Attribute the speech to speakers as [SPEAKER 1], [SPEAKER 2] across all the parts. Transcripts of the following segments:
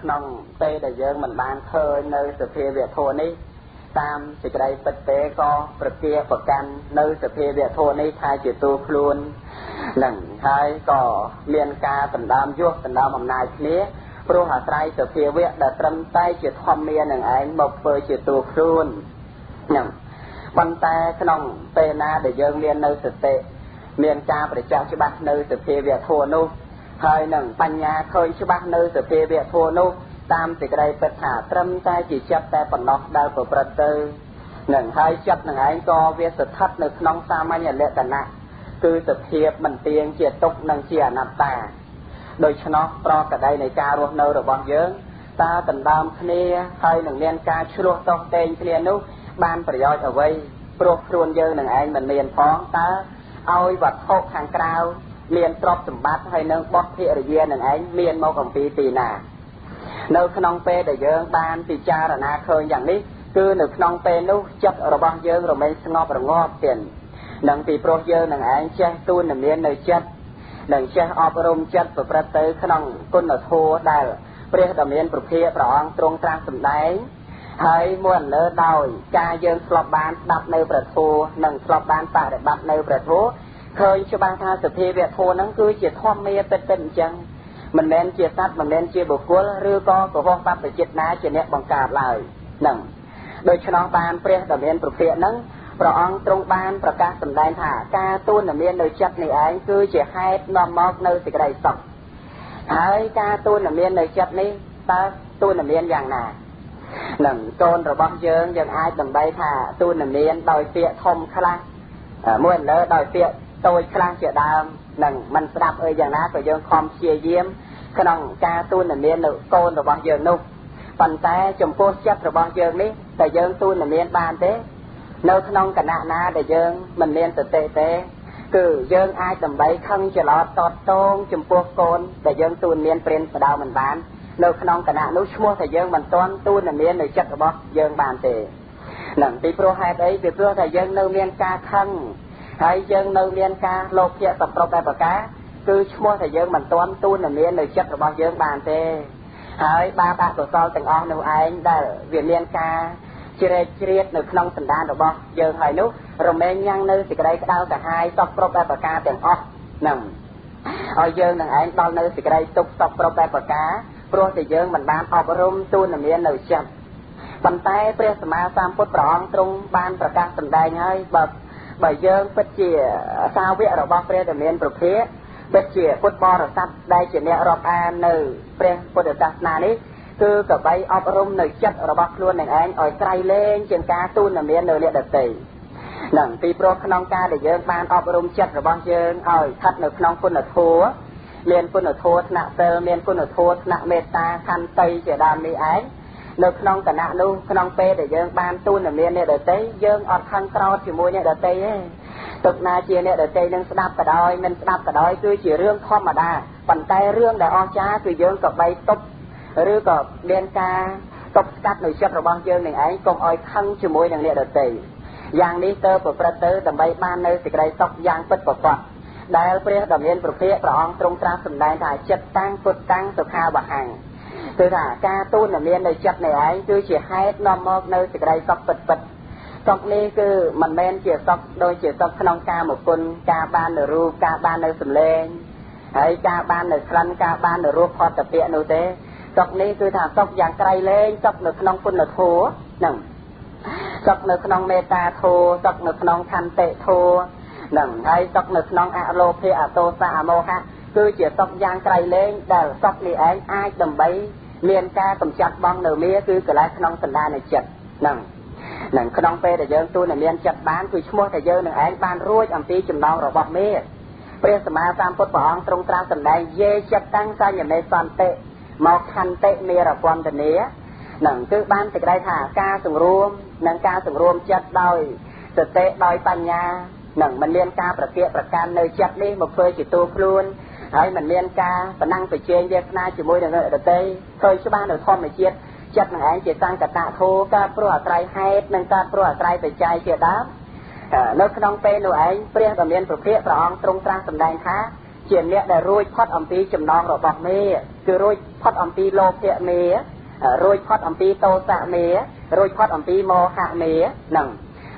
[SPEAKER 1] ក្នុងពេលដែលយើងមិនបានឃើញនៅសភាវៈធម៌នេះតាមសេចក្តីពិតទេក៏ប្រគាប្រកាន់នៅសភាវៈធម៌នេះថាជាទូខ្លួននឹងហើយក៏មានការដណ្ដើមយោះដណ្ដើមអំណាចគ្នាព្រោះអាស្រ័យសភាវៈដែលត្រឹមតែជាធម្មមាននឹងឯងមកធ្វើជាទូខ្លួនហ្នឹងប៉ុន្តែក្នុងពេលណាដែលយើងមាននៅសតិមានការប្រចាំច្បាស់នៅសភាវៈធម៌នោះ ហើយនឹងបញ្ញាឃើញច្បាស់នៅសភាវៈធម៌នោះតាមសេចក្តីពិតថាត្រឹមតែជាចិត្តតែប៉ុណ្ណោះដែលប្រព្រឹត្តទៅនឹងហើយចិត្តនឹងឯងក៏វាស្ថិតនៅក្នុងសាមញ្ញលក្ខណៈគឺសភាពមិនទៀងជាទុកនិងជាអនត្តាដូច្នោះប្រកដីនៃការរស់នៅរបស់យើងតើដណ្ដើមគ្នាហើយនឹងមានការឆ្លោះតោះតេងគ្នានោះបានប្រយោជន៍អ្វីព្រោះខ្លួនយើងនឹងឯងមិនមានផងតើឲ្យវត្ថុខាងក្រៅ មានទ្រព្យសម្បត្តិហើយនឹងបទភិរិយានឹងឯងមានមកអំពីទីណា នៅក្នុងពេលដែលយើងបានពិចារណាឃើញយ៉ាងនេះគឺនៅក្នុងពេលនោះចិត្តរបស់យើងរមែងស្ងប់រងាប់ទៀតនឹងពីព្រោះយើងនឹងឯងចេះទូនមាននៅចិត្តនឹងចេះអប់រំចិត្តប្រព្រឹត្តទៅក្នុងគុណធម៌ដែលព្រះដ៏មានប្រភាព្រះអង្គទ្រង់ត្រាស់សម្ដែងហើយមួយលើដោយការយើងស្លប់បានស្ដាប់នៅព្រះធម៌និងស្លប់បានបប្រតិបត្តិនៅព្រះធម៌ ឃើញច្បាស់ថាសភាវៈធម៌ហ្នឹងគឺជាធម្មមាពិតពិតអញ្ចឹងមិនមែនជាសត្វមិនមែនជាបុគ្គលឬក៏កុហកបព្វជិតណាជាអ្នកបង្កើតឡើយហ្នឹងដូច្នោះបានព្រះដ៏មានប្រភេទហ្នឹងព្រះអង្គទ្រង់បានប្រកាសសម្ដែងថាការទូនមាននៅចិត្តនេះឯងគឺជាហេតុនាំមកនៅសេចក្តីសុខហើយការទូនមាននៅចិត្តនេះតើទូនមានយ៉ាងណានឹងកូនរបស់យើងយើងអាចដើម្បីថាទូនមានដោយពាក្យធំខ្លះមួយលើដោយពាក្យ តូចខ្លះជាដើមនឹងមិនស្ដាប់អីយ៉ាងណាក៏យើងខំព្យាយាមក្នុងការទូនមាននៅកូនរបស់យើងនោះប៉ុន្តែចំពោះចិត្តរបស់យើងនេះតើយើងទូនមានបានទេ នៅក្នុងគណៈណាដែលយើងមិនមានសតិទេគឺយើងអាចដើម្បីខឹងច្រឡោតតតតងចំពោះកូនដែលយើងទូនមានព្រានបដៅមិនបាននៅក្នុងគណៈនោះឈ្មោះថាយើងមិនទាន់ទូនមាននៅចិត្តរបស់យើងបានទេនឹងពីព្រោះហេតុអីពីព្រោះថាយើងនៅមានការខឹង ហើយយើងនៅមានការលោភៈសប្រុបតែប្រការគឺឈ្មោះថាយើងមិនទាន់ទូនមាននៅចិត្តរបស់យើងបានទេហើយបាបអកុសលទាំងអស់នោះឯងដែលវាមានការជ្រែកជ្រៀតនៅក្នុងសន្តានរបស់យើងហើយនោះរមែងញ៉ាំងនៅសេចក្តីក្តៅកាហាយសពគ្រប់តែប្រការទាំងអស់ហ្នឹងហើយយើងនឹងឯងដល់នៅសេចក្តីទុកសពគ្រប់តែប្រការព្រោះតែយើងមិនបានអប់រំទូនមាននៅចិត្តប៉ុន្តែព្រះសម្មាសម្ពុទ្ធព្រះអង្គទ្រង់បានប្រកាសសម្ដែងហើយបើ បើយើងពិតជាសាវករបស់ព្រះដែលមានប្រភេទពិតជាពុទ្ធបរិស័ទដែលជាអ្នករាប់អាននៅព្រះពុទ្ធសាសនានេះគឺកបីអប់រំនៅចិត្តរបស់ខ្លួននឹងឯងឲ្យក្រៃលែងជាងការទូនមាននៅអ្នកដទៃនឹងពីព្រោះក្នុងការដែលយើងបានអប់រំចិត្តរបស់យើងឲ្យស្ថិតនៅក្នុងគុណធម៌មានគុណធម៌ថ្នាក់សិលមានគុណធម៌ថ្នាក់មេត្តាខន្តីជាដើមនេះឯង នៅក្នុងគណៈនោះក្នុងពេលដែលយើងបានទូនមានអ្នកដទៃយើងអត់ខឹងក្រោតជាមួយអ្នកដទៃទេទុកណាជាអ្នកដទៃនឹងស្ដាប់ក៏ដោយមិនស្ដាប់ក៏ដោយគឺជារឿងធម្មតាប៉ុន្តែរឿងដែលអស្ចារ្យគឺយើងក៏បីទប់ឬក៏មានការទប់ស្កាត់នៅចិត្តរបស់យើងនឹងឯងកុំឲ្យខឹងជាមួយនឹងអ្នកដទៃយ៉ាងនេះទៅប្រព្រឹត្តទៅដើម្បីបាននៅសេចក្តីសុខយ៉ាងពិតប្រាកដដែលព្រះដ៏មានប្រភេទព្រះអង្គទ្រង់ត្រាស់សម្ដែងថាចិត្តតាំងពុតតាំងសុខាវហੰ គឺថាការទូនមាននៅចិត្តនេះឯងគឺជាហេតុនាំមកនៅសេចក្តីសុខពិតពិតសុខនេះគឺមិនមែនជាសុខដូចជាសុខក្នុងការមកគុណការបាននៅរូបការបាននៅសម្លេងហើយការបាននៅក្លិនការបាននៅរសផតពៈនោះទេសុខនេះគឺថាសុខយ៉ាងក្រៃលែងសុខនៅក្នុងគុណធម៌ហ្នឹងសុខនៅក្នុងមេត្តាធម៌សុខនៅក្នុងខន្តិធម៌ហ្នឹងហើយសុខនៅក្នុងអលោភៈអតោសៈអមោហៈគឺជាសុខយ៉ាងក្រៃលែងដែលសុខនេះឯងអាចដើម្បី មានការកម្ចាត់បងនៅមាគឺកិលេសក្នុងសន្តាននៃចិត្តហ្នឹងនឹងក្នុងពេលដែលយើងទូនមានចិត្តបានគឺឈ្មោះតែយើងនឹងឯងបានរួចអំពីចំណងរបស់មេព្រះសម្មាសម្ពុទ្ធព្រះអង្គទ្រង់ត្រាស់សម្ដែងយេចិត្តតាំងសញ្ញមេសន្តិមកខន្តិមេរពន្ធនានឹងគឺបានសេចក្តីថាការសង្រួមនិងការសង្រួមចិត្តដោយសតិដោយបញ្ញានឹងមិនមានការប្រកិប្រកាន់នៅចិត្តនេះមកធ្វើជាតួខ្លួន ហើយមិនមានការប្រណាំងប្រជែងវាសនាជាមួយនឹងអ្នកដទៃឃើញច្បាស់នៅធម្មជាតិចិត្តនឹងឯងជាសង្កតធោកើតព្រោះអាស្រ័យហេតុនិងកើតព្រោះអាស្រ័យបច្ច័យជាដើមនៅក្នុងពេលនោះឯងព្រះដ៏មានប្រភេទព្រះអង្គទ្រង់ត្រាស់សម្ដែងថាជាអ្នកដែលរួចផុតអំពីចំណងរបស់មេ
[SPEAKER 2] គឺរួចផុតអំពីលោភៈមេរួចផុតអំពីតោសៈមេរួចផុតអំពីមោហៈមេហ្នឹង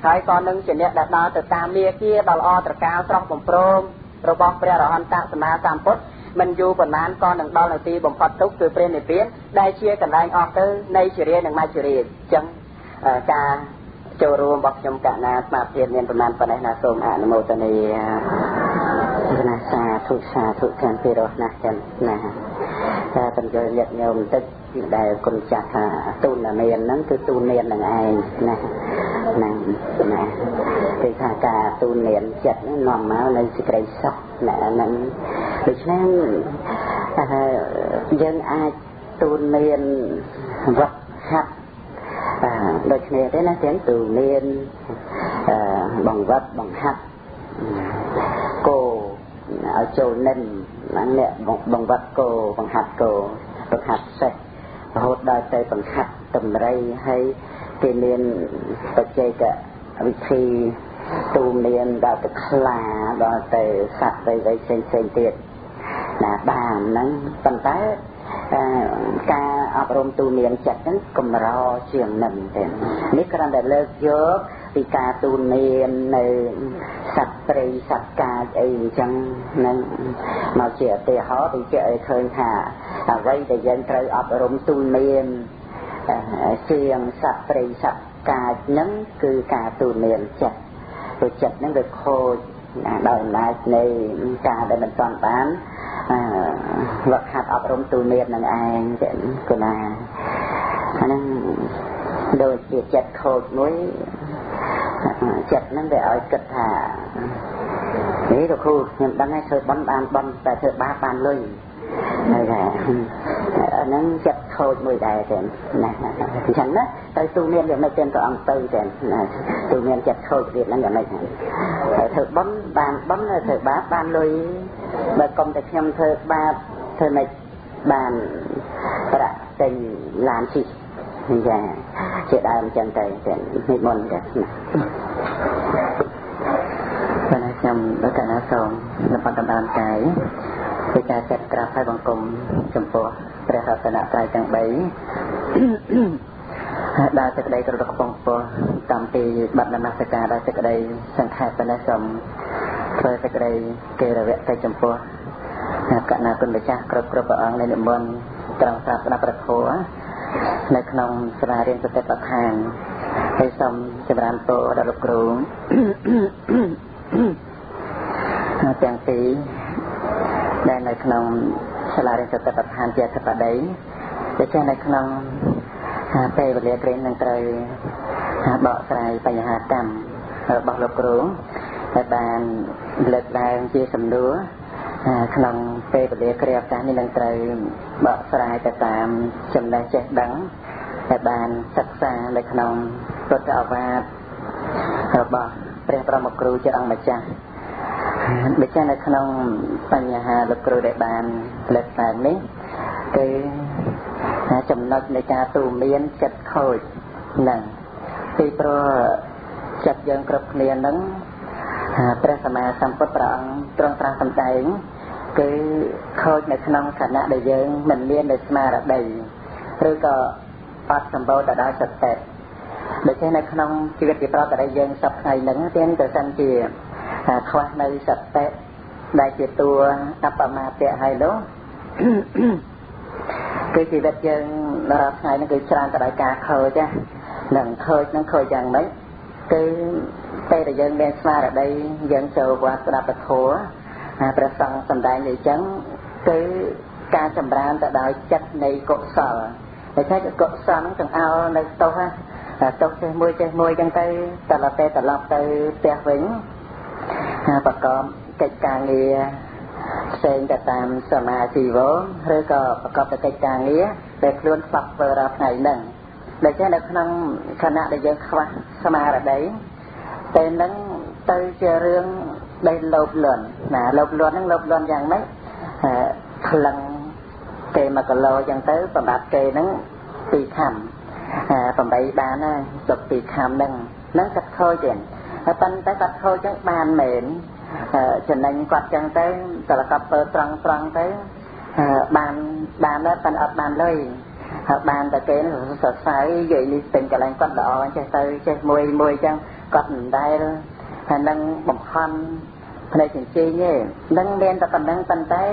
[SPEAKER 2] ហើយក៏នឹងជាអ្នកដែលដើរទៅតាមមាគាដ៏ល្អត្រកាលស្រស់បំព្រង របស់ព្រះរហន្តសម្មាសម្ពុទ្ធមិនយូរប៉ុន្មានក៏នឹងដល់នៅទីបំផុតទុកគឺព្រះនិព្វានដែលជាកន្លែងអស់ទៅនៃជារានិងមច្ចរាអញ្ចឹងការចូលរួមរបស់ខ្ញុំកណាស្មារតីមានប្រមាណប៉ុណ្ណេះណាសូមអនុមោទនាណាសាធុសាធុទាំងពីរោះណាស់ចឹងណាតែបញ្យល់ញាតិញោមបន្តិច ដែលគុណចាស់ថាទូននានហ្នឹងគឺទូននាននឹងឯងណាហ្នឹងណាគឺថាការទូននានចិត្តនាំមកនៅសេចក្តីសុខណាហ្នឹងដូច្នេះយើងអាចទូននានវត្តហាត់ដូចគ្នាទេណាទាំងទូមានបង្វឹកបង្ហាត់គោឲ្យចូលនិនហ្នឹងអ្នកបង្វឹកគោបង្ហាត់គោបង្ហាត់សេះ រហូតដល់ទៅបង្ហាត់តម្រៃហើយគេមានបច្ចេកវិធីទូមានដល់ទៅខ្លាដល់ទៅសត្វអ្វីៗផ្សេងផ្សេងទៀតណាបានហ្នឹងប៉ុន្តែការអប់រំទូនាមចិត្តហ្នឹងកម្រជាងនឹងទេនេះគ្រាន់តែលើកយក ពីការទូនាមនៅសត្វព្រៃសត្វកាចអីអញ្ចឹងនឹងមកជាឧទាហរណ៍បញ្ជាក់ឲ្យឃើញថាអ្វីដែលយើងត្រូវអប់រំទូនាមជាងសត្វព្រៃសត្វកាចហ្នឹងគឺការទូនាមចិត្តព្រោះចិត្តហ្នឹងវាខូចដោយអំណាចនៃការដែលមិនទាន់បានវឹកហាត់អប់រំទូនាមនឹងឯងចឹងគណាអាហ្នឹងដូចជាចិត្តខូចមួយ ចិត្តហ្នឹងវាឲ្យគិតថានេះលោកគ្រូខ្ញុំដឹងហើយធ្វើបន់បានបន់តែធ្វើបាបបានលុយហើយថាអាហ្នឹងចិត្តខូចមួយដែរទេណាអញ្ចឹងណាទៅទូមានយ៉ាងម៉េចទេក៏អង្គទៅទេណាទូមានចិត្តខូចទៀតហ្នឹងយ៉ាងម៉េចហើយធ្វើបន់បានបន់ធ្វើបាបបានលុយបើកុំតែខ្ញុំធ្វើបាបធ្វើម៉េចបានប្រាក់ទិញឡានជិះអញ្ចឹងជាដើមអញ្ចឹងទៅនិមន្តទៅណាប៉ុន្តែខ្ញុំដល់កណាសូមនៅបតំបានកាយពីការចាត់ក្រាបហើយបង្គំចំពោះព្រះរតនត្រ័យទាំង3ដល់សេចក្តីក្រឹកកំពោះតាមពីបដនមស្ការដល់សេចក្តីសង្ខេបប៉ុណ្ណេះសូមធ្វើសេចក្តីគេរវៈទៅចំពោះកណាគុណម្ចាស់គ្រប់គ្រប់ព្រះអង្គនៃនិមន្តត្រង់ស្រាប់ស្ដាប់ព្រះធម៌ នៅក្នុងសាលារៀនសតិប្បដ្ឋានហើយសូមចម្រើនពរដល់លោកគ្រូទាំងពីរដែលនៅក្នុងសាលារៀនសតិប្បដ្ឋានជាអធិបតីដូច្នេះនៅក្នុងពេលវេលាក្រែងនឹងត្រូវបកស្រាយបញ្ហាកម្មរបស់លោកគ្រូដែលបានលើកឡើងជាសំណួរ ក្នុងពេលវេលាគ្រាឱកាសនេះនឹងត្រូវបកស្រាយទៅតាមចំណេះចេះដឹងដែលបានសិក្សានៅក្នុងពុទ្ធអវាទរបស់ព្រះបរមគ្រូជាអង្គម្ចាស់ដូច្នេះនៅក្នុងបញ្ហាលោកគ្រូដែលបានលើកឡើងនេះគឺចំណុចនៃការទូមានចិត្តខូចនឹងពីព្រោះចិត្តយើងគ្រប់គ្នានឹងព្រះសម្មាសម្ពុទ្ធព្រះអង្គទ្រង់ត្រាស់សម្ដែង គឺខូចនៅក្នុងខណៈដែលយើងមិនមាននៅស្មារតីឬក៏អត់សម្បូរទៅដោយសតិដូច្នេះនៅក្នុងជីវិតជាប្រកបដែលយើងសពថ្ងៃហ្នឹងទាំងទៅសិនជាខ្វះនៅសតិដែលជាតួអបមាទៈហើយនោះគឺជីវិតយើងរាល់ថ្ងៃហ្នឹងគឺច្រើនទៅដោយការខូចណានឹងខូចនឹងខូចយ៉ាងម៉េចគឺពេលដែលយើងមានស្មារតីយើងចូលវត្តស្ដាប់ពធ ព្រះសង្ឃសំដែងនេះអញ្ចឹងគឺការចម្រើនទៅដោយចិត្តនៃកុសលតែថាកុសលហ្នឹងចង្អោលនៅទោសណាទោសចេះមួយចេះមួយអញ្ចឹងទៅត្រឡប់ទៅត្រឡប់ទៅផ្ទះវិញប្រកបកិច្ចការងារផ្សេងទៅតាមសមាជីវោឬក៏ប្រកបទៅកិច្ចការងារដែលខ្លួនស្បធ្វើរាល់ថ្ងៃហ្នឹងដូច្នេះនៅក្នុងខណៈដែលយើងខ្វះស្មារតីពេលហ្នឹងទៅជារឿង ដែលលោភលន់ណាលោភលន់ហ្នឹងលោភលន់យ៉ាងម៉េចក្លឹងគេ1គីឡូអញ្ចឹងទៅសម្រាប់គេហ្នឹង2ខាំ8បានហើយទុក2ខាំហ្នឹងហ្នឹងគាត់ខូចទៀតហើយប៉ុន្តែគាត់ខូចចឹងបានមែនចំណេញគាត់ចឹងទៅតើគាត់ពើត្រង់ត្រង់ទៅបានបានដែរប៉ុន្តែអត់បានលុយហើយបានតែគេសរសើរនិយាយនេះពេញកន្លែងគាត់ល្អចេះទៅចេះមួយមួយអញ្ចឹងគាត់មិនដែល ហើយនឹងបំខន់ផ្នែកចិញ្ចីទេនឹងមានតែប៉ុណ្្នឹងប៉ុន្តែ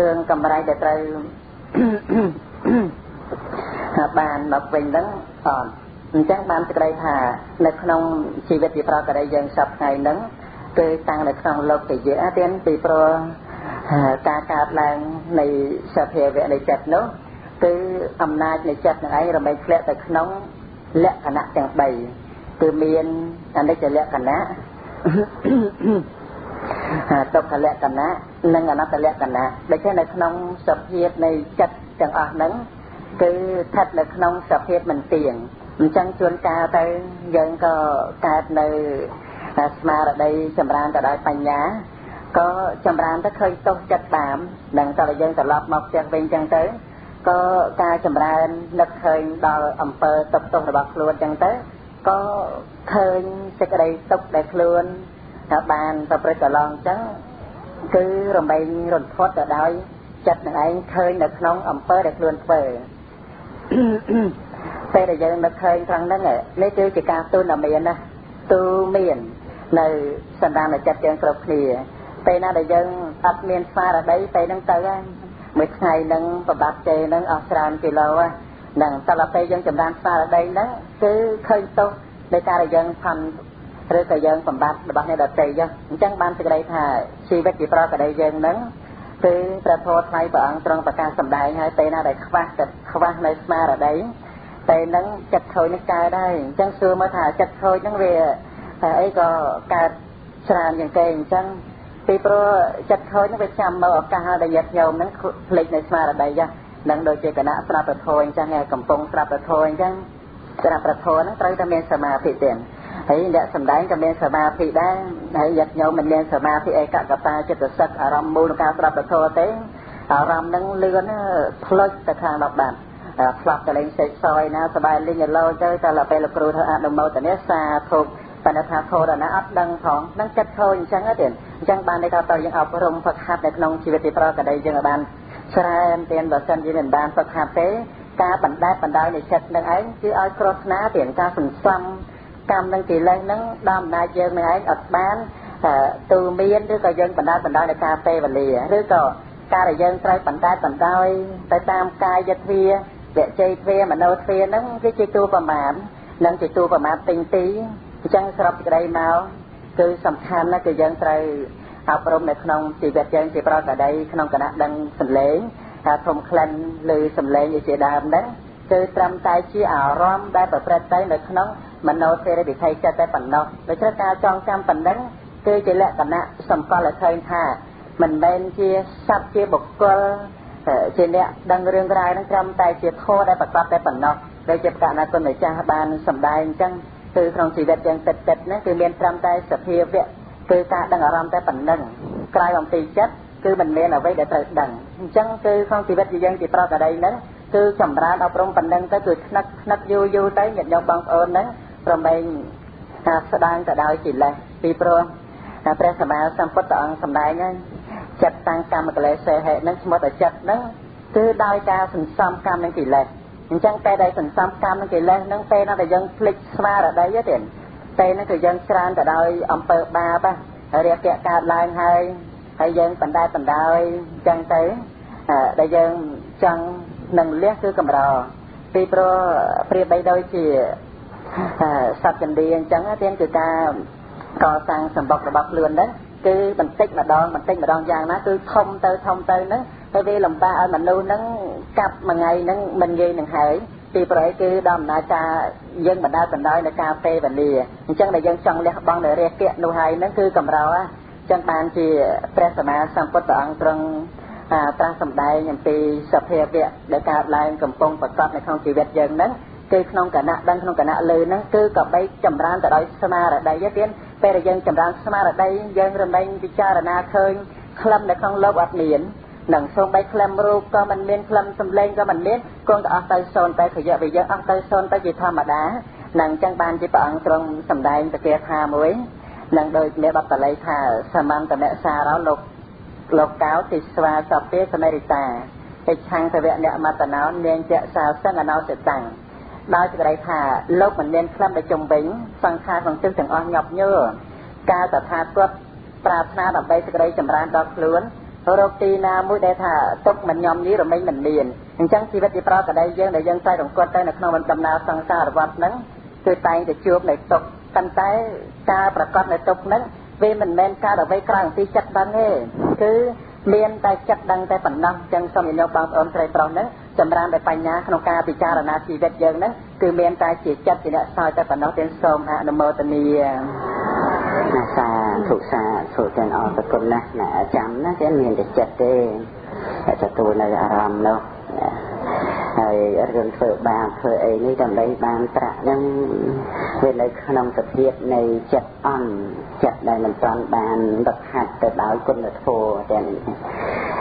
[SPEAKER 2] រឿងកម្រៃដែលត្រូវបានមកវិញហ្នឹងអត់អញ្ចឹងបានសេចក្តីថានៅក្នុងជីវិតជាប្រកបដោយយើងសពថ្ងៃហ្នឹងគឺតាំងនៅក្នុងលោកតិយៈទៀតពីព្រោះការកើតឡើងនៃសភាវៈនៃចិត្តនោះគឺអំណាចនៃចិត្តនឹងឯងរមែងធ្លាក់ទៅក្នុងលក្ខណៈទាំង3 គឺមានអនិច្ចលក្ខណៈទុក្ខលក្ខណៈនិងអនត្តលក្ខណៈដូច្នេះនៅក្នុងសភាពនៃចិត្តទាំងអស់ហ្នឹងគឺស្ថិតនៅក្នុងសភាពមិនទៀងអញ្ចឹងជួនកាលទៅយើងក៏កើតនៅស្មារតីចម្រើនទៅដោយបញ្ញាក៏ចម្រើនទៅឃើញទោសចិត្តតាមនឹងតើយើងត្រឡប់មកផ្ទះវិញអញ្ចឹងទៅក៏ការចម្រើននឹកឃើញដល់អំពើទុកទោសរបស់ខ្លួនអញ្ចឹងទៅ ក៏ឃើញសេចក្តីទុកដែលខ្លួនថាបានប្រព្រឹត្តកន្លងអញ្ចឹងគឺរំលែងរន្ធត់ទៅដោយចិត្តនឹងឯងឃើញនៅក្នុងអំពើដែលខ្លួនធ្វើពេលដែលយើងនឹកឃើញត្រង់ហ្នឹងនេះគឺជាការទូនអមានណាទូមាននៅសន្តានចិត្តយើងគ្រប់គ្នាពេលណាដែលយើងអត់មានស្មារតីពេលហ្នឹងទៅហើយមួយថ្ងៃហ្នឹងប្របាត់ជេហ្នឹងអស់ច្រើនគីឡូហ្នឹងតើពេលយើងចម្រើនស្មារតីហ្នឹងគឺឃើញទោសនៃការដែលយើងខំឬក៏យើងសម្បត្តិរបស់អ្នកដទៃចឹងអញ្ចឹងបានសេចក្តីថាជីវិតជាប្រកបយើងហ្នឹងគឺព្រះធម៌ថ្លៃព្រះអង្គទ្រង់ប្រកាសសម្ដែងហើយពេលណាដែលខ្វះចិត្តខ្វះនៅស្មារតីពេលហ្នឹងចិត្តខូចនឹងកើតហើយអញ្ចឹងសួរមើលថាចិត្តខូចហ្នឹងវាតែអីក៏កើតច្រើនជាងគេអញ្ចឹងពីព្រោះចិត្តខូចហ្នឹងវាចាំមើលឱកាសដែលញាតិញោមហ្នឹងភ្លេចនៅស្មារតីចា នឹងដូចជាគណៈស្រាប់ប្រធរអញ្ចឹងកំពុងស្រាប់ប្រធរអញ្ចឹងស្រាប់ប្រធរហ្នឹងត្រូវតែមានសមាធិទៀតហើយអ្នកសំដែងក៏មានសមាធិដែរហើយញាតិញោមមិនមានសមាធិឯកកតាចិត្តសឹកអារម្មណ៍មូលនៃការស្រាប់ប្រធរទេអារម្មណ៍ហ្នឹងលឿនផ្លុចទៅខាងដល់បានផ្លាប់ទៅលេងសេកសយណាសបាយលេងឡោទៅតែដល់ពេលលោកគ្រូធ្វើអនុមោទនាសាធុបណ្ឌថាធរណាអត់ដឹងផងនឹងចិត្តខូចអញ្ចឹងទេអញ្ចឹងបានន័យថាតើយើងអប់រំហ្វឹកហាត់នៅក្នុងជីវិតទីប្រកដីយើងបាន ច្រើនទៀនបើសិនជាមិនបានហ្វឹកហាត់ទេការបណ្ដែតបណ្ដោយនៃចិត្តនឹងឯងគឺឲ្យគ្រោះថ្នាក់ទៀនការសន្សំកម្មនឹងកិលេសនឹងដល់អំណាចយើងនឹងឯងអត់បានទូមានឬក៏យើងបណ្ដាលបណ្ដោយនៃការពេលវេលាឬក៏ការដែលយើងត្រូវបណ្ដាលបណ្ដោយទៅតាមកាយទ្វាវជ័យទ្វាមโนទ្វាហ្នឹងគឺជាទូប្រមាណនិងជាទូប្រមាណទិញទីអញ្ចឹងស្របសេចក្តីមកគឺសំខាន់ណាស់គឺយើងត្រូវ អប់រំនៅក្នុងជីវិតយើងជាប្រកដីក្នុងគណៈដឹងសម្លេងថាធំក្លិនឬសម្លេងជាដើមហ្នឹងគឺត្រឹមតែជាអារម្មណ៍ដែលប្រព្រឹត្តទៅនៅក្នុងមโนសេរីវិថីចិត្តតែប៉ុណ្ណោះដូច្នេះការចងចាំប៉ុណ្ណឹងគឺជាលក្ខណៈសម្គាល់ឲ្យឃើញថាមិនមែនជាសត្វជាបុគ្គលជាអ្នកដឹងរឿងរ៉ាវហ្នឹងត្រឹមតែជាធម៌ដែលប្រកបតែប៉ុណ្ណោះដូចជាប្រកាសណាគុណម្ចាស់បានសម្ដែងអញ្ចឹងគឺក្នុងជីវិតយើងទឹកទឹកហ្នឹងគឺមានត្រឹមតែសភាវៈ គឺការដឹងអារម្មណ៍តែប៉ុណ្ណឹងក្រៅអំពីចិត្តគឺមិនមានអ្វីដែលត្រូវដឹងអញ្ចឹងគឺក្នុងជីវិតយើងជាប្រកបដីហ្នឹងគឺចម្រើនអប់រំប៉ុណ្ណឹងទៅគឺថ្នឹកថ្នឹកយូរយូរទៅញាតិញោមបងប្អូនហ្នឹងប្រមែងថាស្ដាងទៅដោយកិលេសពីព្រោះតែព្រះសម្មាសម្ពុទ្ធអង្គសម្ដែងហ្នឹងចិត្តតាំងកម្មកិលេសហេហ្នឹងឈ្មោះតែចិត្តហ្នឹងគឺដោយការសន្សំកម្មនឹងកិលេសអញ្ចឹងពេលដែលសន្សំកម្មនឹងកិលេសហ្នឹងពេលណាដែលយើងភ្លេចស្មារតីទេ ពេលហ្នឹងគឺយើងច្រើនទៅដោយអំពើបាបហើយរាគៈកើតឡើងហើយហើយយើងបណ្ដែតបណ្ដោយអញ្ចឹងទៅដែលយើងចង់នឹងលះគឺកម្រពីព្រោះប្រៀបបីដូចជាសត្វចន្ទាអញ្ចឹងទៀតគឺការកសាងសម្បុករបស់ខ្លួនហ្នឹងគឺបន្តិចម្ដងបន្តិចម្ដងយ៉ាងណាគឺធំទៅធំទៅហ្នឹងហើយវាលំបាកឲ្យមនុស្សហ្នឹងកាប់មួយថ្ងៃហ្នឹងមិនងាយនឹងហើយ ពីប្រអីគឺដល់អំណាចការយើងបណ្ដាលបណ្ដោយនៅការពេលវេលាអញ្ចឹងដែលយើងចង់លះបង់នៅរាគៈនោះហើយហ្នឹងគឺកម្រអញ្ចឹងបានជាព្រះសម្មាសម្ពុទ្ធអង្គទ្រង់ត្រាស់សម្ដែងអំពីសភាវៈដែលកើតឡើងកំពុងប្រកបនៅក្នុងជីវិតយើងហ្នឹងគឺក្នុងគណៈដឹងក្នុងគណៈលើហ្នឹងគឺក៏បីចម្រើនទៅដោយស្មារតីទៀតពេលដែលយើងចម្រើនស្មារតីយើងរមែងពិចារណាឃើញក្លឹមនៅក្នុងលោកអត់មាន នឹងសូម្បីក្លឹមរូបក៏មិនមានក្លឹមសម្លេងក៏មិនមានគង់តែអស់ទៅសូន្យទៅខយៈវាយើងអស់ទៅសូន្យទៅជាធម្មតានឹងអញ្ចឹងបានជាព្រះអង្គទ្រង់សម្ដែងតគាថាមួយនឹងដោយមេបតល័យថាសមន្តនសារោលោកលោកកៅទិស្វាសពេសមេរិតាកិច្ឆាំងទវៈអ្នកមតណោនាងចៈសាសឹងអណោសិតាំងដោយសេចក្តីថាលោកមិនមានក្លឹមទៅជំវិញសង្ខារក្នុងទិសទាំងអស់ញាប់ញើការតថាគតប្រាថ្នាដើម្បីសេចក្តីចម្រើនដល់ខ្លួន រកទីណាមួយដែលថាទុកមិនញោមញីរមិញមិនមានអញ្ចឹងជីវិតជាប្រកដីយើងដែលយើងតែរង្គត់ទៅនៅក្នុងដំណើរសង្សារវត្តហ្នឹងគឺតែងតែជួបនៅទុកប៉ុន្តែការប្រកបនៅទុកហ្នឹងវាមិនមែនការអ្វីក្រៅពីចិត្តដឹងទេគឺមានតែចិត្តដឹងតែប៉ុណ្ណោះចឹងសូមញញបងប្អូនស្រីប្រុសហ្នឹងចម្រើនដោយបញ្ញាក្នុងការពិចារណាជីវិតយើងហ្នឹងគឺមានតែជាចិត្តជាអ្នកសោយតែប៉ុណ្ណោះទេសូមអនុមោទនា
[SPEAKER 3] ណាសាធុសាធុទាំងអរគុណណាស់ណាចាំណាតែមានតែចិត្តទេតែទទួលនៅអារម្មណ៍នោះហើយរឿងធ្វើបាបធ្វើអីនេះដើម្បីបានប្រាក់ហ្នឹងវានៅក្នុងសភាពនៃចិត្តអន់ចិត្តដែលមិនទាន់បានដឹកហាត់ទៅដោយគុណធម៌ទាំង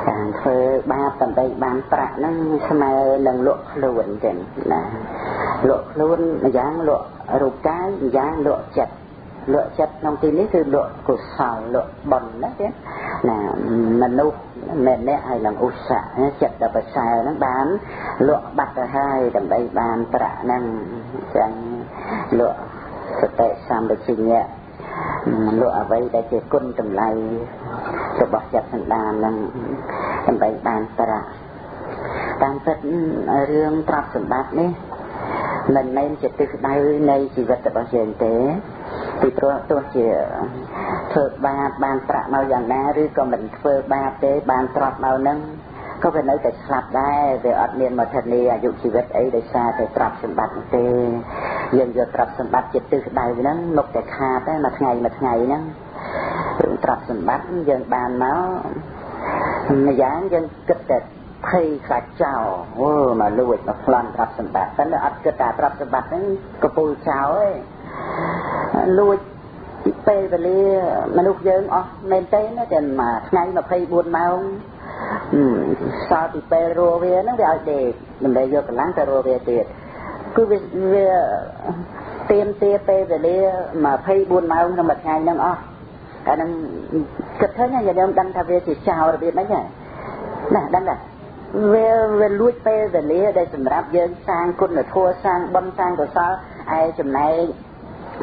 [SPEAKER 3] ការធ្វើបាបដើម្បីបានប្រាក់ហ្នឹងស្មើនឹងលក់ខ្លួនចឹងណាលក់ខ្លួនម្យ៉ាងលក់រូបកាយម្យ៉ាងលក់ចិត្ត លក់ចិត្តក្នុងទីនេះគឺលក់កុសលលក់បុណ្យណាទៀតណាមនុស្សម្នាក់ហើយនឹងឧស្សាហ៍ចិត្តដល់ប្រសើរហ្នឹងបានលក់បាត់ទៅហើយដើម្បីបានប្រាក់ហ្នឹងចឹងលក់សតិសម្បជញ្ញៈលក់អ្វីដែលជាគុណតម្លៃរបស់ចិត្តសន្តានហ្នឹងដើម្បីបានប្រាក់តាមពិតរឿងទ្រព្យសម្បត្តិនេះមិនមែនជាទិសដៅនៃជីវិតរបស់យើងទេ ពីព្រោះទោះជាធ្វើបាបបានប្រាក់មកយ៉ាងណាឬក៏មិនធ្វើបាបទេបានទ្រព្យមកនឹងក៏វានៅតែស្លាប់ដែរវាអត់មានមកធានាអាយុជីវិតអីដោយសារតែទ្រព្យសម្បត្តិទេយើងយកទ្រព្យសម្បត្តិជាទិសដៅហ្នឹងមុខតែខាតតែមួយថ្ងៃមួយថ្ងៃហ្នឹងរឿងទ្រព្យសម្បត្តិយើងបានមកម្យ៉ាងយើងគិតតែភ័យខ្លាចចោលអូមកលួចមកប្លន់ទ្រព្យសម្បត្តិតែអត់គិតថាទ្រព្យសម្បត្តិហ្នឹងកពុលចោលឯង លួចពីពេលវេលាមនុស្សយើងអស់មែនទេណាតែមួយថ្ងៃ24ម៉ោងសល់ពីពេលរੂវាហ្នឹងវាឲ្យដេកដើម្បីយកកម្លាំងទៅរੂវាទៀតគឺវាវាទៀមទាពេលវេលា24ម៉ោងក្នុងមួយថ្ងៃហ្នឹងអស់អាហ្នឹងគិតឃើញយើងយើងដឹងថាវាជាចោលរបៀបម៉េចណាដឹងដែរវាវាលួចពេលវេលាដែលសម្រាប់យើងសាងគុណធម៌សាងបុណ្យសាងកុសលឯចំណែក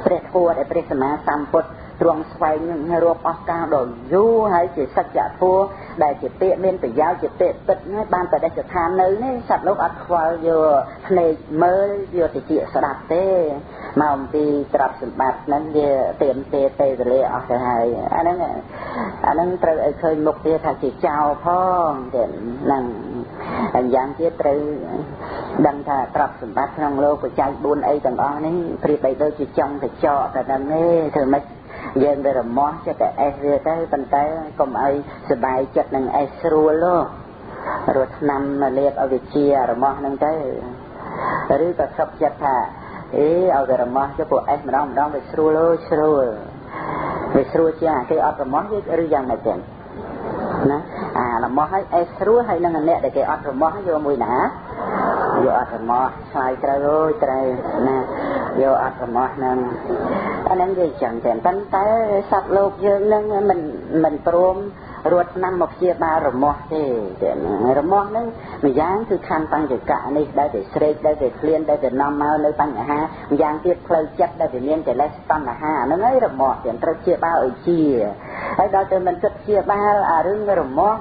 [SPEAKER 3] ព្រះធម៌ដែលព្រះសម្មាសម្ពុទ្ធ ទ្រង់ស្វែងរកឱកាសដ៏យូរហើយជាសច្ចធម៌ដែលជាពាក្យមានប្រយោជន៍ជាពាក្យពិតហើយបានបដិស្ថាននៅនេះសត្វលោកអត់ខ្វល់យកភ្នែកមើលយកតិចស្ដាប់ទេមកអំពីទ្រព្យសម្បត្តិហ្នឹងវាទៀមទេទេវេលាអស់ទៅហើយអាហ្នឹងអាហ្នឹងត្រូវឲ្យឃើញមុខវាថាជាចោលផងទៀតហ្នឹងហើយយ៉ាងទៀតត្រូវដឹងថាទ្រព្យសម្បត្តិក្នុងលោកបច្ច័យ4អីទាំងអស់នេះព្រៀបបីដូចជាចង់កញ្ចក់តែដល់នេះធ្វើម៉េច យើងវារមាស់ចិត្តតែអេសវាទៅប៉ុន្តែកុំអីសបាយចិត្តនឹងអេសស្រួលលោរស់ឆ្នាំលៀបអវិជ្ជារមាស់នឹងទៅឬក៏សុខចិត្តថាអេឲ្យវារមាស់ទៅពួកអេសម្ដងម្ដងវាស្រួលលោស្រួលវាស្រួលជាងគេអត់រមាស់ឬយ៉ាងម៉េចទេណាអារមាស់ហើយអេសស្រួលហើយនឹងអ្នកដែលគេអត់រមាស់យកមួយណាយកអត់រមាស់ឆ្លើយត្រូវអើយត្រូវណា យកអត់រមាស់ហ្នឹងអាហ្នឹងវាចឹងតែប៉ុន្តែសត្វលោកយើងនឹងមិនមិនព្រមរត់ឆ្នាំមកព្យាបាលរមាស់ទេរមាស់ហ្នឹងម្យ៉ាងគឺខណ្ឌបញ្ចកៈនេះដែលទៅស្រេកដែលទៅឃ្លានដែលទៅនាំមកនៅបញ្ហាម្យ៉ាងទៀតផ្លូវចិត្តដែលវាមានកិលេសតណ្ហាហ្នឹងហើយរមាស់ទាំងត្រូវព្យាបាលឲ្យជាហើយដល់ទៅមិនគិតព្យាបាលអារឿងរមាស់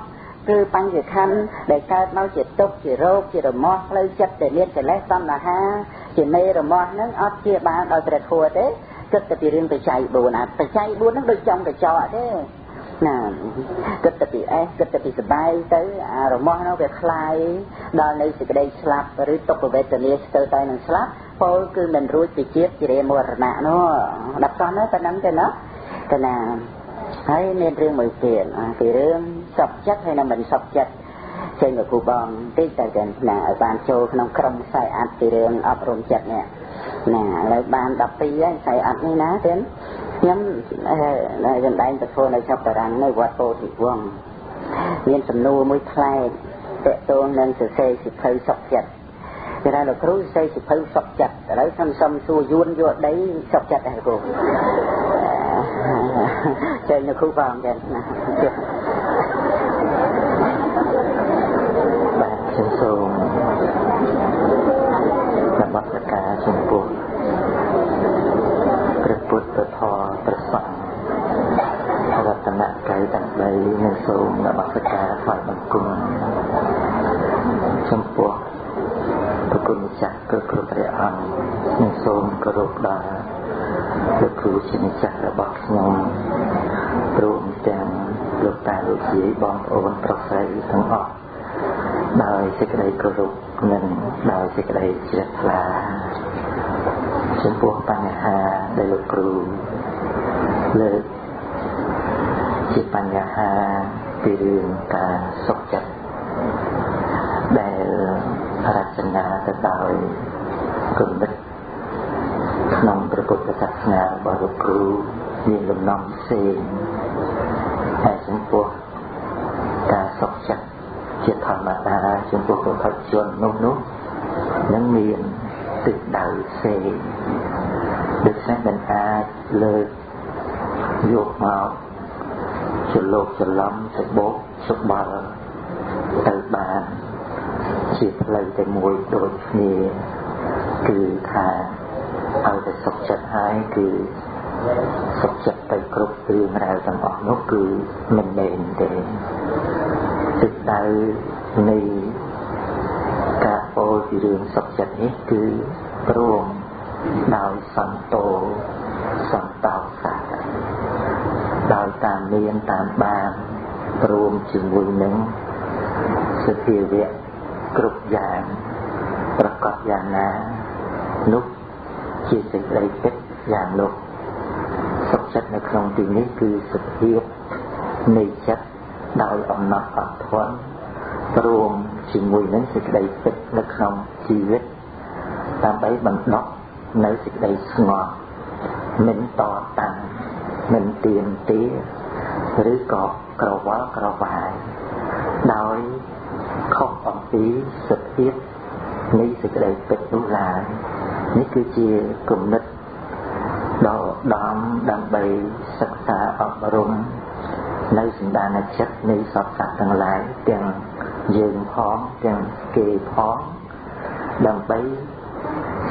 [SPEAKER 3] គឺបញ្ញខណ្ឌដែលកើតមកជាទុកជារោគជារមាស់ផ្លូវចិត្តដែលមានកិលេសតណ្ហា ជាមេរមាស់ហ្នឹងអត់ជាបានដោយព្រះធម៌ទេគិតតែពីរឿងបច្ច័យ4ណាបច្ច័យ4ហ្នឹងដូចចំកញ្ចក់ទេណាគិតតែពីអេសគិតតែពីសបាយទៅអារមាស់នោះវាคลายដល់នៅសេចក្តីស្លាប់ឬទុក្ខវេទនាស្ទើរតែនឹងស្លាប់ពោលគឺមិនរួចពីជាតិជារេមរណៈនោះដល់សោះនោះតែហ្នឹងទេណាតែណាហើយមានរឿងមួយទៀតពីរឿងសុខចិត្តហើយនឹងមិនសុខចិត្ត ចេញមកគ្រូបងតិចតែទាំងណាឲ្យបានចូលក្នុងក្រុមខ្សែអត្តពីរឿងអប់រំចិត្តនេះណាឥឡូវបាន12ហើយខ្សែអត្តនេះណាទៀតខ្ញុំសម្ដែងពធនៅចប់តារាំងនៅវត្តពោធិវង្សមានសំណួរមួយផ្លែកតកតងនឹងសរសេរសិភៅសុខចិត្តគេថាលោកគ្រូសរសេរសិភៅសុខចិត្តឥឡូវខ្ញុំសុំសួរយួនយកដីសុខចិត្តដែរគ្រូចេញនៅគ្រូបងចឹងណា
[SPEAKER 4] បាទខ្ញុំសូមនមស្ការចំពោះព្រះពុទ្ធធម៌ព្រះសង្ឃរតនកៃទាំង3និងសូមនមស្ការថ្វាយបង្គំចំពោះព្រះគុណម្ចាស់គឺគ្រប់ ព្រះអង្គនិងសូមគោរពដល់លោកគ្រូជាម្ចាស់របស់ខ្ញុំព្រមទាំងលោកតាលោកយាយបងប្អូនប្រុសស្រីទាំងអស់ដោយសេចក្តីគោរពនិងដោយសេចក្តីជ្រះថ្លាចំពោះបញ្ហាដែលលោកគ្រូលើកជាបញ្ហាពីរឿងការសុខចិត្តដែលរចនាទៅដោយគំនិតក្នុងព្រះពុទ្ធសាសនារបស់លោកគ្រូមានលំនាំ ផ្សេងហើយចំពោះការសុខចិត្តជាធម្មតាចំពោះពុទ្ធជននោះនោះនឹងមានទិសដៅផ្សេងដូច្នេះមិនអាចលើកយកមកចលោកច្រឡំច្បោកច្បល់ទៅបានជាផ្លូវតែមួយដូចគ្នាគឺថាឲ្យតែសុខចិត្តហើយគឺសុខចិត្ត ទៅគ្រប់រឿងរ៉ាវទាំងអស់នោះគឺមិនមែនទេទិសដៅនៃការពោលពីរឿងសុខចិត្តនេះគឺព្រមដោយសន្តោសន្តោសាដោយតាមមានតាមបានព្រមជាមួយនឹងសភាវៈគ្រប់យ៉ាងប្រកបយ៉ាងណានោះជាសេចក្តីពិតយ៉ាងនោះ សុខចិត្តនៅក្នុងទីនេះគឺសភាពនៃចិត្តដោយអំណត់អត់ធន់ព្រមជាមួយនឹងសេចក្តីពិតនៅក្នុងជីវិតដើម្បីបណ្ដុះនៅសេចក្តីស្ងប់មិនតតាំងមិនទៀមទាឬក៏ក្រវល់ក្រវាយដោយខុសអំពីសភាពនៃសេចក្តីពិតនោះឡើយនេះគឺជាគំនិត ដ៏ដំដើម្បីសិក្សាអប់រំនៅសន្តានចិត្តនៃសត្វសត្វទាំងឡាយទាំងយើងផងទាំងគេផងដើម្បី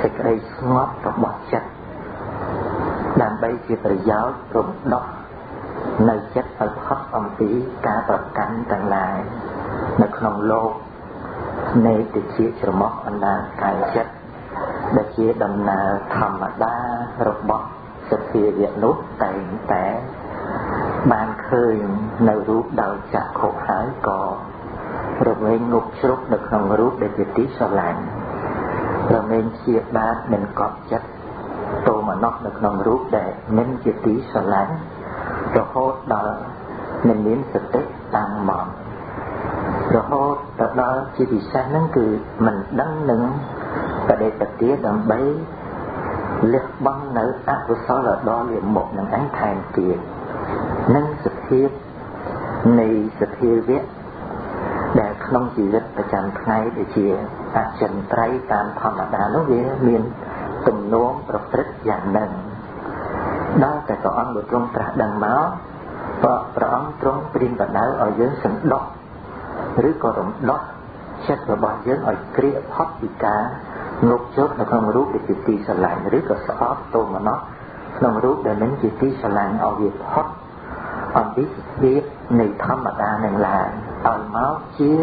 [SPEAKER 4] សេចក្តីស្ងប់របស់ចិត្តដើម្បីជាប្រយោជន៍រំដោះនៅចិត្តឲ្យផុតអំពីការប្រកាន់ទាំងឡាយនៅក្នុងលោកនៃតិចច្រមុះអណ្ដាតកាយចិត្តដែលជាដំណើរធម្មតារបស់ សភាវៈនោះតែងតែបានឃើញនៅរូបដោយចក្ខុហើយក៏រមែងងប់ជ្រុកនៅក្នុងរូបដែលជាទីស្រឡាញ់រមែងជាបាតមិនកប់ចិត្តតោមនោះនៅក្នុងរូបដែលមិនជាទីស្រឡាញ់រហូតដល់មិនមានសតិតាំងមករហូតទៅដល់ជាពិសេសហ្នឹងគឺមិនដឹងនឹងបដិបទាដើម្បី លះបង់នៅអកុសលដ៏លាមុខនឹងឯងថែមទៀតនិងសភាពនៃសភាវៈដែលក្នុងជីវិតប្រចាំថ្ងៃដូចជាអចិន្ត្រៃយ៍តាមធម្មតានោះវាមានទំនោរប្រព្រឹត្តយ៉ាងហ្នឹងដល់តែព្រះអង្គទ្រង់ត្រាស់ដឹងមកព្រះអង្គទ្រង់ព្រៀងបដៅឲ្យយើងសន្តោសឬក៏រំដោះចិត្តរបស់យើងឲ្យក្រៀកផុតពីការ ងប់ជោគនៅក្នុងរូបដែលជាទីស្រឡាញ់ឬក៏ស្អប់ទោមនស្សក្នុងរូបដែលមិនជាទីស្រឡាញ់ឲ្យវាផុតអំពីសភាពនៃធម្មតានឹងឡើយឲ្យមកជា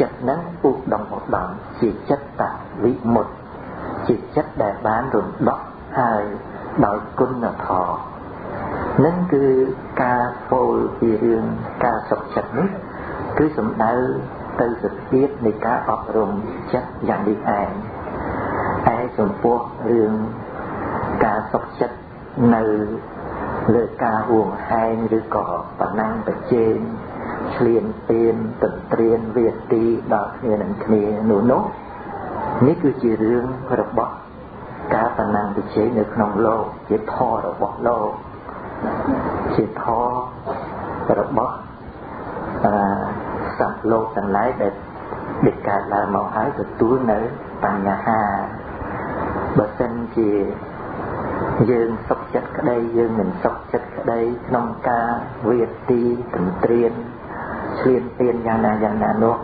[SPEAKER 4] ចិត្តនឹងពុះដងមកដងជាចិត្តតវិមុតជាចិត្តដែលបានរំដោះហើយដោយគុណធម៌នឹងគឺការពោលពីរឿងការសុខចិត្តនេះគឺសំដៅ ទៅសភាពនៃការអប់រំចិត្តយ៉ាងនេះឯងតែចំពោះរឿងការសុខចិត្តនៅលើការហួងហែងឬក៏បណ្ណាំងប្រជែងឆ្លៀនពៀនទន្ទ្រានវាទីដល់គ្នានឹងគ្នានោះនោះនេះគឺជារឿងរបស់ការបណ្ណាំងប្រជែងនៅក្នុងលោកជាធម៌របស់លោកជាធម៌របស់អឺ សត្វលោកទាំងឡាយដែលដែលកើតឡើងមកហើយទទួលនៅបញ្ហាបើសិនជាយើងសុខចិត្តក្តីយើងមិនសុខចិត្តក្តីក្នុងការវាទីទន្ទ្រានឆ្លៀនពៀនយ៉ាងណាយ៉ាងណានោះ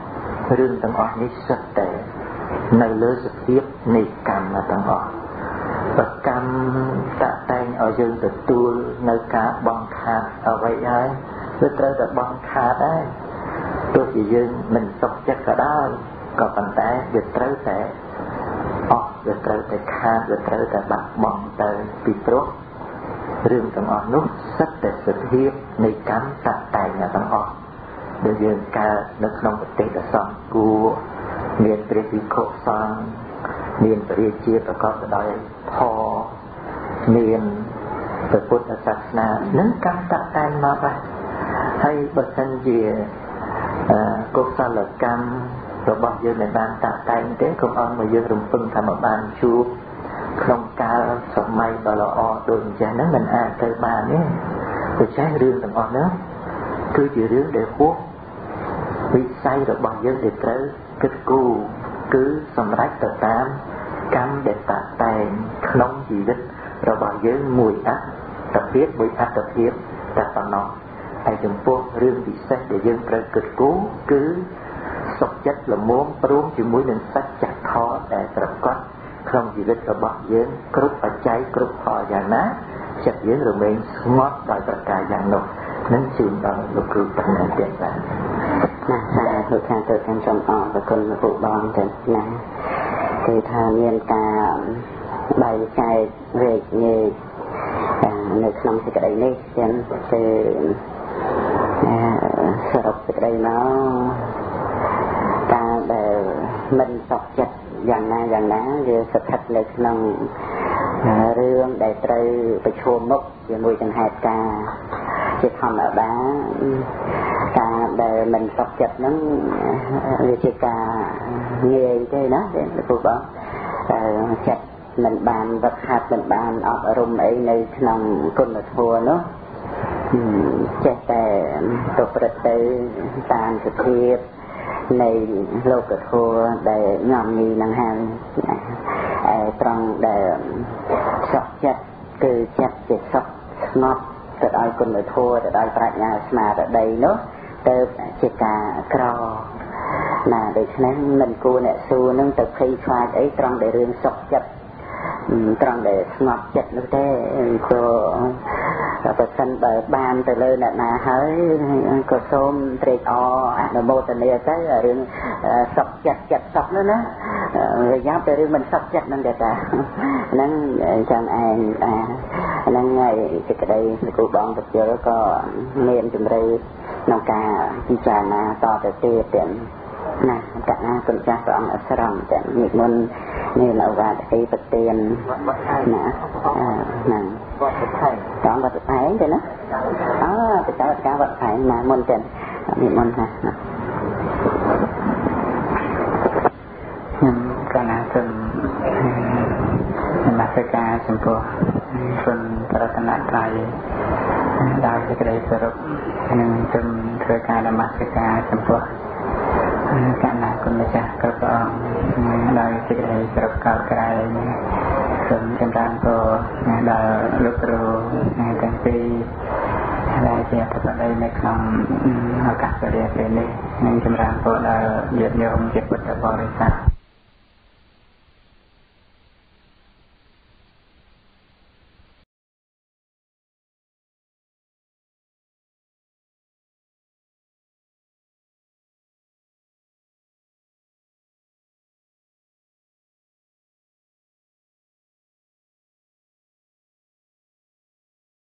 [SPEAKER 4] រឿងទាំងអស់នេះសិតតែនៅលើសភាពនៃកម្មទាំងអស់ប្រកម្មតាក់តែងឲ្យយើងទទួលនៅការបងខាតអ្វីហើយគឺត្រូវតែបងខាតដែរ ទោះជាយើងមិនសុខចិត្តក៏ដោយក៏ប៉ុន្តែវាត្រូវតែអស់វាត្រូវតែខាតវាត្រូវតែបាត់បង់ទៅពីព្រោះរឿងទាំងអស់នោះសិតតែសភាពនៃកម្មតាក់តែងទាំងអស់ដែលយើងកើតនៅក្នុងប្រទេសដ៏សំគួរមានព្រះវិខុសង្ឃមានពរាជាប្រកបដោយធម៌មានព្រះពុទ្ធសាសនានឹងកម្មតតែនមកដែរហើយបើសិនជា កុសលកម្មរបស់យើងមិនបានតាក់តែងទេកុំអស់មកយើងរំពឹងថាមកបានជួបក្នុងកាលសម័យដ៏ល្អដូចអញ្ចឹងហ្នឹងមិនអាចទៅបានទេដូច្នេះរឿងទាំងអស់ហ្នឹងគឺជារឿងដែលហួសវិស័យរបស់យើងដែលត្រូវគិតគូរគឺសម្រេចទៅតាមកម្មដែលតាក់តែងក្នុងជីវិតរបស់យើងមួយអត្តភាពមួយអត្តភាពតែប៉ុណ្ណោះ ហើយចំពោះរឿងពិសេសដែលយើងត្រូវគិតគូរគឺសុខចិត្តល្មមព្រមជាមួយនឹងសច្ចធម៌ដែលប្រកបក្នុងជីវិតរបស់យើងគ្រប់បច្ច័យគ្រប់ផលយ៉ាងណាចិត្តយើងរមែងស្ងប់ដោយប្រការយ៉ាងនោះនឹងជូនដល់លោកគ្រូប៉ុណ្ណឹងទៀតបាទ
[SPEAKER 3] ណាសាធុខាងទៅខាងចំអរប្រគុណលោកបងទៅណាគឺថាមានការបែងចែកវេកញែកនៅក្នុងសេចក្តីនេះចឹងគឺ សរុបសេចក្តីមកការដែលមិនសុខចិត្តយ៉ាងណាយ៉ាងណាវាស្ថិតនៅក្នុងរឿងដែលត្រូវប្រឈមមុខជាមួយនឹងហេតុការណ៍ជាធម្មតាការដែលមិនសុខចិត្តហ្នឹងវាជាការងាយទេណាលោកបងតែចិត្តមិនបានវឹកហាត់មិនបានអប់រំអីនៅក្នុងគុណធម៌នោះ ចេះតែប្រព្រឹត្តទៅតាមសភាពនៃលោកធម៌ដែលញោមញីនឹងហើយត្រង់ដែលសុខចិត្តគឺចិត្តជាសុខស្ងប់ទៅឲ្យគុណធម៌ទៅឲ្យប្រាជ្ញាស្មារតីនោះទៅជាការក្រណាដូច្នេះមិនគួរអ្នកសួរនឹងទៅភ័យខ្លាចអីត្រង់ដែលរឿងសុខចិត្តត្រង់ដែលស្ងប់ចិត្តនោះទេព្រោះ បើសិនបើបានទៅលើអ្នកណាហើយក៏សូមត្រេកអរអនុមោទនាទៅរឿងសុខចិត្តចិត្តសុខនោះណារយៈទៅរឿងមិនសុខចិត្តនឹងទេតាហ្នឹងចឹងឯងហ្នឹងហើយសេចក្តីគ្រូបងពជលក៏មានជំរឿក្នុងការពិចារណាតទៅទៀតទាំងណាកណាគុណចាស់ព្រះអង្គអស្រង់ទាំងនិមន្ត នេះនៅវត្តអីប្រទៀនណាហ្នឹងវត្តថៃតាមវត្តថៃទេណាអើទៅចៅការវត្តថៃណាមុនទាំងនិមន្តណាខ្ញុំកណាសូមនមស្ការចំពោះគុណប្រតនត្រ័យដោយសេចក្តីគោរពនិងសូមធ្វើការនមស្ការចំពោះ កណ្ណាគុណម្ចាស់គ្រប់ព្រះអង្គដោយសេចក្តីគ្រប់កោតក្រែងសូមចម្រើនពរដល់លោកគ្រូទាំងពីរដែលជាប្រតិបត្តិនៅក្នុងឱកាសវេលាពេលនេះនិងចម្រើនពរដល់ញាតិញោមជាពុទ្ធបរិស័ទ